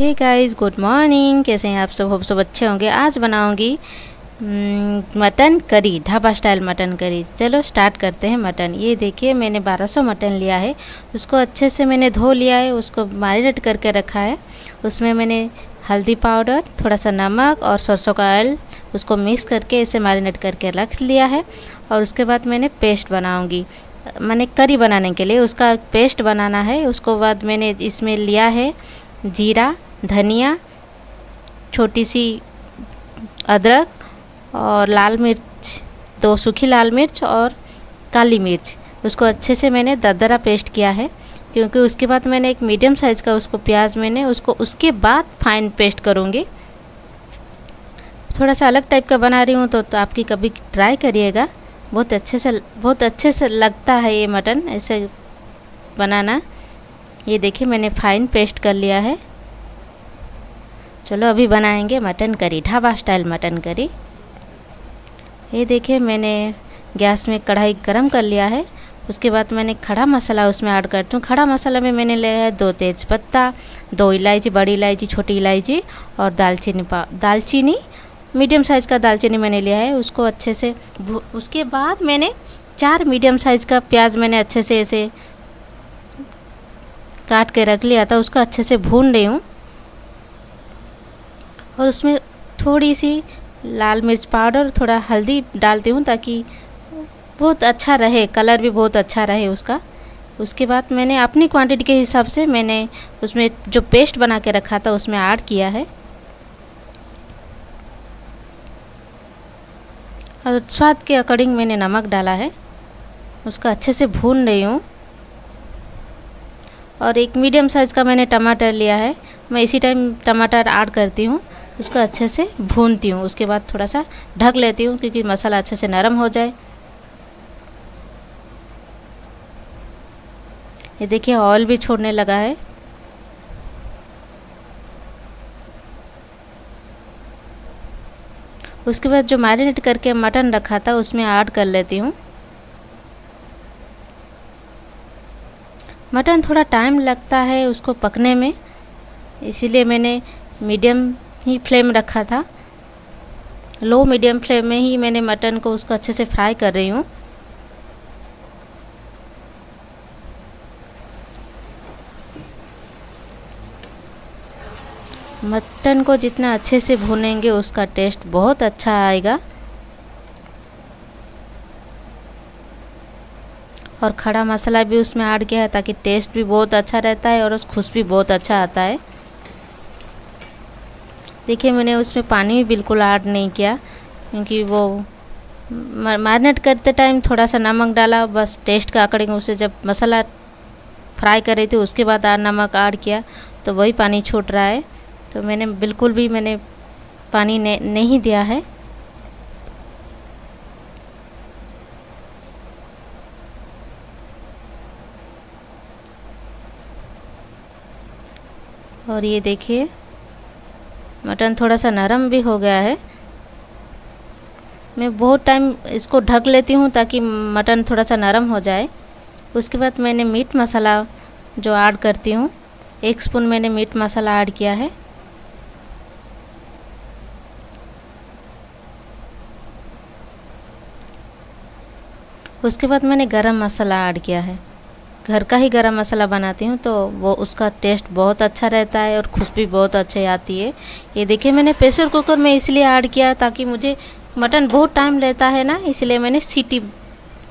Hey guys good morning कैसे हैं आप सब? होप सब अच्छे होंगे। आज बनाऊँगी mutton curry, dhaba style mutton curry. चलो स्टार्ट करते हैं मटन। ये देखिए, मैंने 1200 मटन लिया है। उसको अच्छे से मैंने धो लिया है। उसको मैरिनेट करके रखा है। उसमें मैंने हल्दी पाउडर थोड़ा सा नमक और सरसों का ऑयल उसको मिक्स करके इसे मैरिनेट करके रख लिया है। और उसके बाद मैंने पेस्ट बनाऊँगी। मैंने करी बनाने के लिए उसका पेस्ट बनाना है। उसको बाद मैंने इसमें लिया है जीरा धनिया छोटी सी अदरक और लाल मिर्च दो सूखी लाल मिर्च और काली मिर्च। उसको अच्छे से मैंने दरदरा पेस्ट किया है क्योंकि उसके बाद मैंने एक मीडियम साइज़ का उसको प्याज मैंने उसको उसके बाद फाइन पेस्ट करूँगी। थोड़ा सा अलग टाइप का बना रही हूँ तो, तो आपकी कभी ट्राई करिएगा। बहुत अच्छे से बहुत अच्छे से लगता है ये मटन ऐसे बनाना। ये देखिए मैंने फाइन पेस्ट कर लिया है। चलो अभी बनाएँगे mutton curry, dhaba style mutton curry. ये देखिए, मैंने गैस में कढ़ाई गरम कर लिया है। उसके बाद मैंने खड़ा मसाला उसमें ऐड करती हूँ। खड़ा मसाला में मैंने लिया है दो तेज पत्ता, दो इलायची, बड़ी इलायची, छोटी इलायची और दालचीनी पा, दालचीनी मीडियम साइज़ का दालचीनी मैंने लिया है। उसको अच्छे से उसके बाद मैंने चार मीडियम साइज़ का प्याज मैंने अच्छे से ऐसे काट के रख लिया था। उसको अच्छे से भून रही हूँ। और उसमें थोड़ी सी लाल मिर्च पाउडर, थोड़ा हल्दी डालती हूँ ताकि बहुत अच्छा रहे, कलर भी बहुत अच्छा रहे उसका। उसके बाद मैंने अपनी क्वांटिटी के हिसाब से मैंने उसमें जो पेस्ट बना के रखा था उसमें ऐड किया है। और स्वाद के अकॉर्डिंग मैंने नमक डाला है। उसका अच्छे से भून रही हूँ। और एक मीडियम साइज़ का मैंने टमाटर लिया है। मैं इसी टाइम टमाटर ऐड करती हूँ। उसको अच्छे से भूनती हूँ। उसके बाद थोड़ा सा ढक लेती हूँ क्योंकि मसाला अच्छे से नरम हो जाए। ये देखिए ऑयल भी छोड़ने लगा है। उसके बाद जो मैरिनेट करके मटन रखा था, उसमें ऐड कर लेती हूँ। मटन थोड़ा टाइम लगता है उसको पकने में, इसीलिए मैंने मीडियम ही फ्लेम रखा था। लो, मीडियम फ्लेम में ही मैंने मटन को उसको अच्छे से फ्राई कर रही हूँ। मटन को जितना अच्छे से भूनेंगे उसका टेस्ट बहुत अच्छा आएगा। और खड़ा मसाला भी उसमें ऐड किया है ताकि टेस्ट भी बहुत अच्छा रहता है और उस खुशबी बहुत अच्छा आता है। देखिए, मैंने उसमें पानी भी बिल्कुल ऐड नहीं किया, क्योंकि वो मैरिनेट करते टाइम थोड़ा सा नमक डाला, बस टेस्ट का अकॉर्डिंग उसे जब मसाला फ्राई कर रही थी, उसके बाद और नमक ऐड किया तो वही पानी छूट रहा है। तो मैंने बिल्कुल भी मैंने पानी नहीं दिया है। और ये देखिए मटन थोड़ा सा नरम भी हो गया है। मैं बहुत टाइम इसको ढक लेती हूँ ताकि मटन थोड़ा सा नरम हो जाए। उसके बाद मैंने मीट मसाला जो ऐड करती हूँ, एक स्पून मैंने मीट मसाला ऐड किया है। उसके बाद मैंने गरम मसाला ऐड किया है। घर का ही गरम मसाला बनाती हूँ तो वो उसका टेस्ट बहुत अच्छा रहता है और खुशबी बहुत अच्छी आती है। ये देखिए मैंने प्रेशर कुकर में इसलिए ऐड किया ताकि मुझे मटन बहुत टाइम लेता है ना, इसलिए मैंने सीटी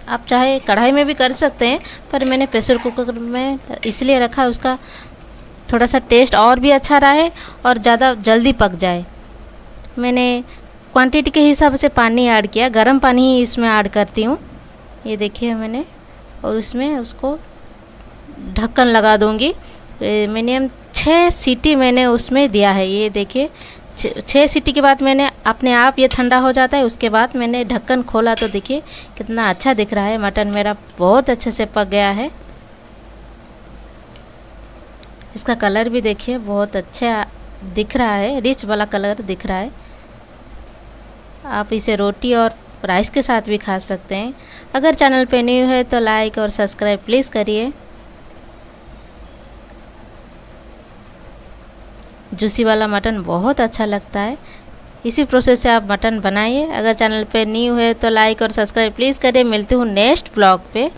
आप चाहे कढ़ाई में भी कर सकते हैं, पर मैंने प्रेशर कुकर में इसलिए रखा उसका थोड़ा सा टेस्ट और भी अच्छा रहे और ज़्यादा जल्दी पक जाए। मैंने क्वांटिटी के हिसाब से पानी ऐड किया, गर्म पानी ही इसमें ऐड करती हूँ। ये देखिए मैंने और उसमें उसको ढक्कन लगा दूँगी। मिनिमम छः सीटी मैंने उसमें दिया है। ये देखिए, छः सीटी के बाद मैंने अपने आप ये ठंडा हो जाता है, उसके बाद मैंने ढक्कन खोला तो देखिए कितना अच्छा दिख रहा है। मटन मेरा बहुत अच्छे से पक गया है। इसका कलर भी देखिए, बहुत अच्छा दिख रहा है। रिच वाला कलर दिख रहा है। आप इसे रोटी और राइस के साथ भी खा सकते हैं। अगर चैनल पे न्यू है तो लाइक और सब्सक्राइब प्लीज़ करिए। जूसी वाला मटन बहुत अच्छा लगता है। इसी प्रोसेस से आप मटन बनाइए। अगर चैनल पे न्यू है तो लाइक और सब्सक्राइब प्लीज़ करिए। मिलती हूँ नेक्स्ट ब्लॉग पे।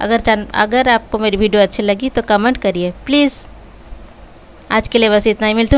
अगर चैन अगर आपको मेरी वीडियो अच्छी लगी तो कमेंट करिए। प्लीज़ आज के लिए बस इतना ही। मिलती हूँ